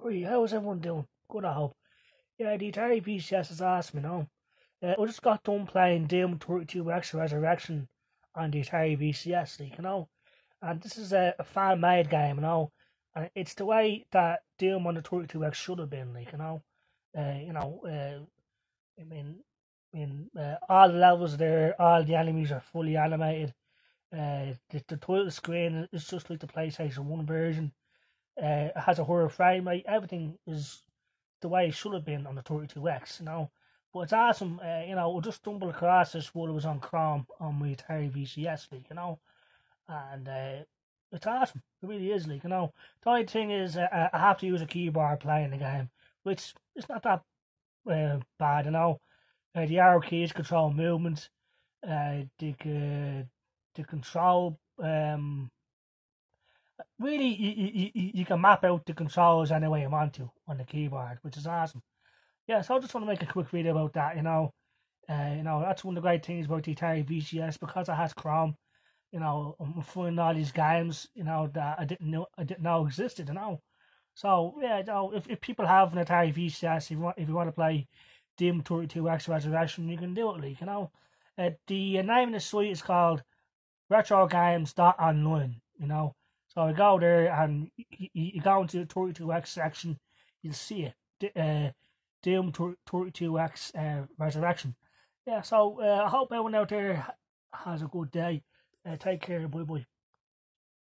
Right, how's everyone doing? Good, I hope. Yeah, the Atari VCS is awesome, you know. Uh, I just got done playing Doom 32X Resurrection on the Atari VCS, you know. And this is a, a fan made game, you know. And it's the way that Doom on the 32X should have been, like, you know. Uh, you know, uh, I mean, I mean uh, all the levels there, all the enemies are fully animated. Uh, the, the title screen is just like the PlayStation 1 version. Uh, it has a horror frame rate. Everything is the way it should have been on the 32X, you know. But it's awesome, uh, you know. I just stumbled across this while it was on Chrome on my Atari VCS, like, you know. And uh, it's awesome. It really is, like, you know. The only thing is, uh, I have to use a keyboard playing the game, which is not that uh, bad, you know. Uh, the arrow keys control movement. The, the control um, really, you, you, you can map out the controls any way you want to on the keyboard, which is awesome. Yeah, so I just want to make a quick video about that, you know. Uh, you know, that's one of the great things about the Atari VCS because it has Chrome. You know, I'm finding all these games, you know, that I didn't know I didn't know existed, you know. So yeah, you know, if, if people have an Atari VCS, if you want if you want to play Doom 32X Resurrection, you can do it, like, you know. Uh, the name of the site is called Retro Games Online, you know. So I go there and you, go into the 32X section, you'll see it. Uh, Doom 32X uh, Resurrection. Yeah, so uh, I hope everyone out there has a good day. Uh, take care. Bye bye.